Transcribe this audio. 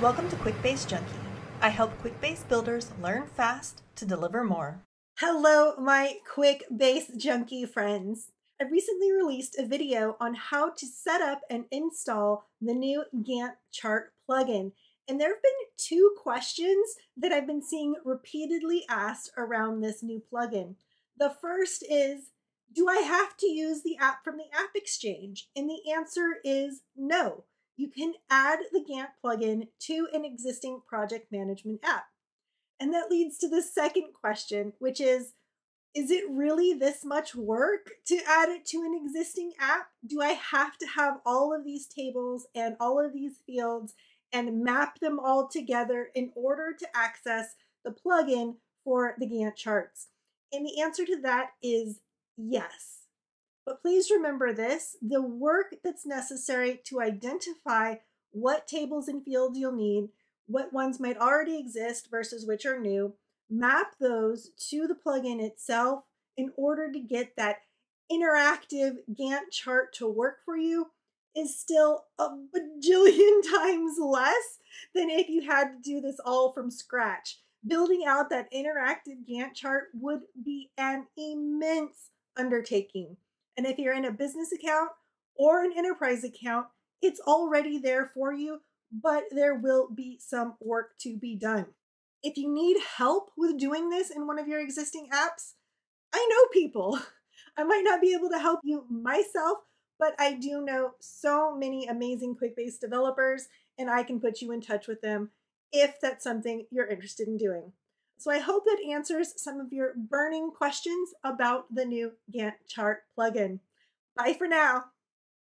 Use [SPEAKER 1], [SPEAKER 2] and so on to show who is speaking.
[SPEAKER 1] Welcome to QuickBase Junkie. I help QuickBase builders learn fast to deliver more. Hello, my QuickBase Junkie friends. I recently released a video on how to set up and install the new Gantt chart plugin. And there have been two questions that I've been seeing repeatedly asked around this new plugin. The first is, do I have to use the app from the App Exchange? And the answer is no. You can add the Gantt plugin to an existing project management app. And that leads to the second question, which is Is it really this much work to add it to an existing app? Do I have to have all of these tables and all of these fields and map them all together in order to access the plugin for the Gantt charts? And the answer to that is yes. But please remember this the work that's necessary to identify what tables and fields you'll need, what ones might already exist versus which are new, map those to the plugin itself in order to get that interactive Gantt chart to work for you is still a bajillion times less than if you had to do this all from scratch. Building out that interactive Gantt chart would be an immense undertaking. And if you're in a business account or an enterprise account, it's already there for you, but there will be some work to be done. If you need help with doing this in one of your existing apps, I know people. I might not be able to help you myself, but I do know so many amazing QuickBase developers, and I can put you in touch with them if that's something you're interested in doing. So I hope that answers some of your burning questions about the new Gantt chart plugin. Bye for now.